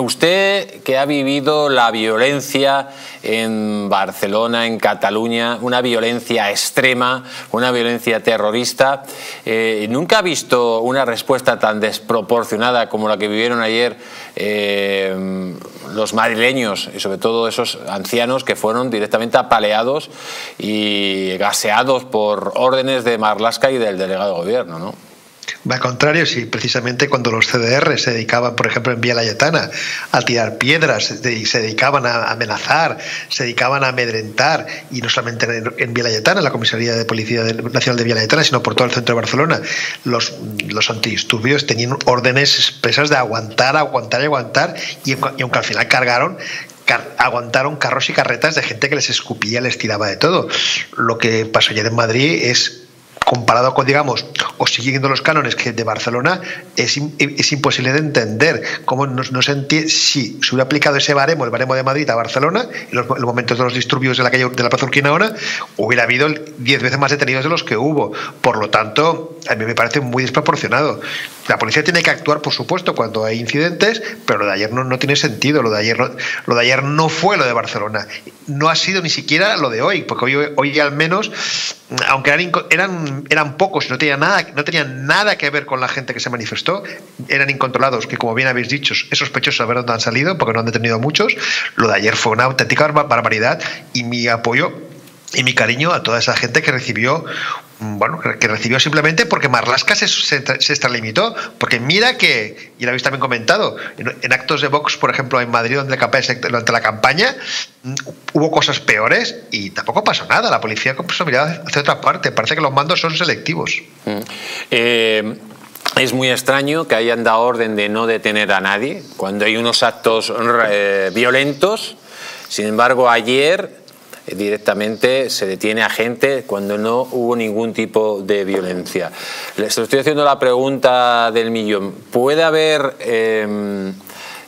Usted que ha vivido la violencia en Barcelona, en Cataluña, una violencia extrema, una violencia terrorista, eh, ¿nunca ha visto una respuesta tan desproporcionada como la que vivieron ayer eh, los madrileños y sobre todo esos ancianos que fueron directamente apaleados y gaseados por órdenes de Marlasca y del delegado de gobierno? ¿no? Al contrario, si precisamente cuando los CDR se dedicaban, por ejemplo, en Vía Layetana, a tirar piedras, se dedicaban a amenazar, se dedicaban a amedrentar, y no solamente en Vía Layetana, la Comisaría de Policía Nacional de Vía Layetana, sino por todo el centro de Barcelona, los, los antidisturbios tenían órdenes expresas de aguantar, aguantar y aguantar, y, y aunque al final cargaron, aguantaron carros y carretas de gente que les escupía, les tiraba de todo. Lo que pasó ayer en Madrid es comparado con, digamos, o siguiendo los cánones que de Barcelona, es, es imposible de entender cómo no, se entiende si se hubiera aplicado ese baremo, el baremo de Madrid a Barcelona, en los, momentos de los disturbios de la calle de la Plaza Urquinaona, hubiera habido 10 veces más detenidos de los que hubo. Por lo tanto, a mí me parece muy desproporcionado. La policía tiene que actuar, por supuesto, cuando hay incidentes, pero lo de ayer no, no tiene sentido. Lo de, ayer no, lo de ayer no fue lo de Barcelona. No ha sido ni siquiera lo de hoy, porque hoy, hoy al menos, aunque eran, eran, eran pocos no tenían, nada, no tenían nada que ver con la gente que se manifestó, eran incontrolados, que como bien habéis dicho, es sospechoso a ver dónde han salido, porque no han detenido a muchos. Lo de ayer fue una auténtica barbaridad y mi apoyo y mi cariño a toda esa gente que recibió bueno, que recibió simplemente porque Marlasca se, se, extralimitó. Porque mira que, y lo habéis también comentado, en, actos de Vox, por ejemplo, en Madrid, donde durante la campaña, mm, hubo cosas peores y tampoco pasó nada. La policía puso mirada hacia otra parte. Parece que los mandos son selectivos. Mm. Eh, es muy extraño que hayan dado orden de no detener a nadie cuando hay unos actos eh, violentos. Sin embargo, ayer directamente se detiene a gente cuando no hubo ningún tipo de violencia. Les estoy haciendo la pregunta del millón. ¿Puede haber em,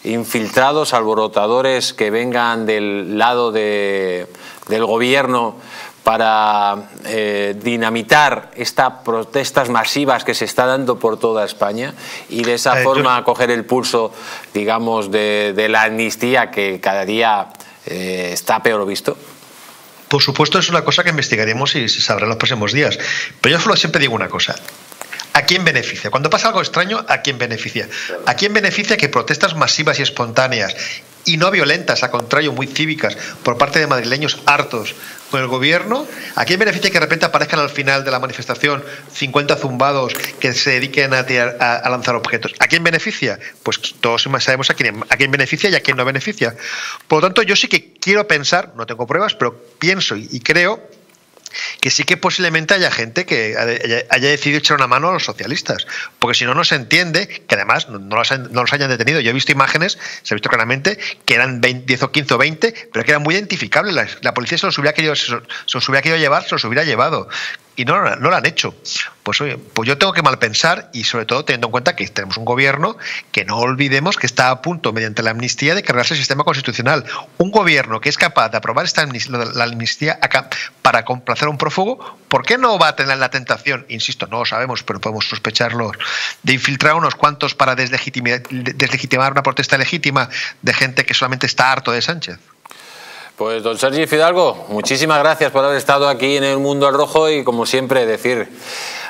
infiltrados, alborotadores que vengan del lado del gobierno para eh, dinamitar estas protestas masivas que se está dando por toda España y de esa eh, forma coger el pulso, digamos, de, la amnistía que cada día eh, está peor visto? Por supuesto, es una cosa que investigaremos y se sabrá en los próximos días. Pero yo solo siempre digo una cosa. ¿A quién beneficia? Cuando pasa algo extraño, ¿a quién beneficia? ¿A quién beneficia que protestas masivas y espontáneas y no violentas, a contrario, muy cívicas, por parte de madrileños hartos con el gobierno? ¿A quién beneficia que de repente aparezcan al final de la manifestación 50 zumbados que se dediquen a, a, lanzar objetos? ¿A quién beneficia? Pues todos sabemos a quién, a quién beneficia y a quién no beneficia. Por lo tanto, yo sí que quiero pensar, no tengo pruebas, pero pienso y creo que sí que posiblemente haya gente que haya decidido echar una mano a los socialistas, porque si no, no se entiende que además no los, hayan detenido. Yo he visto imágenes, se ha visto claramente, que eran 10 o 15 o 20, pero que eran muy identificables. La, policía se los, hubiera querido, se los hubiera querido llevar, se los hubiera llevado y no, no lo han hecho. Pues oye, pues yo tengo que mal pensar y sobre todo teniendo en cuenta que tenemos un gobierno que no olvidemos que está a punto, mediante la amnistía, de cargarse el sistema constitucional. Un gobierno que es capaz de aprobar esta amnistía, la amnistía acá para complacer a un prófugo, ¿por qué no va a tener la tentación, insisto, no lo sabemos, pero podemos sospecharlo, de infiltrar unos cuantos para deslegitimar una protesta legítima de gente que solamente está harto de Sánchez? Pues don Sergi Fidalgo, muchísimas gracias por haber estado aquí en el Mundo al Rojo y como siempre decir,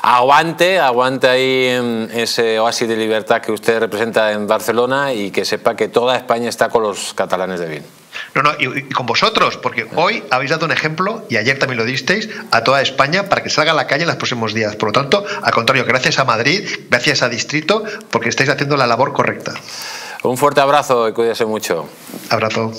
aguante, aguante ahí en ese oasis de libertad que usted representa en Barcelona y que sepa que toda España está con los catalanes de bien. No, no, y, con vosotros, porque hoy habéis dado un ejemplo, y ayer también lo disteis, a toda España para que salga a la calle en los próximos días. Por lo tanto, al contrario, gracias a Madrid, gracias a Distrito, porque estáis haciendo la labor correcta. Un fuerte abrazo y cuídese mucho. Abrazo.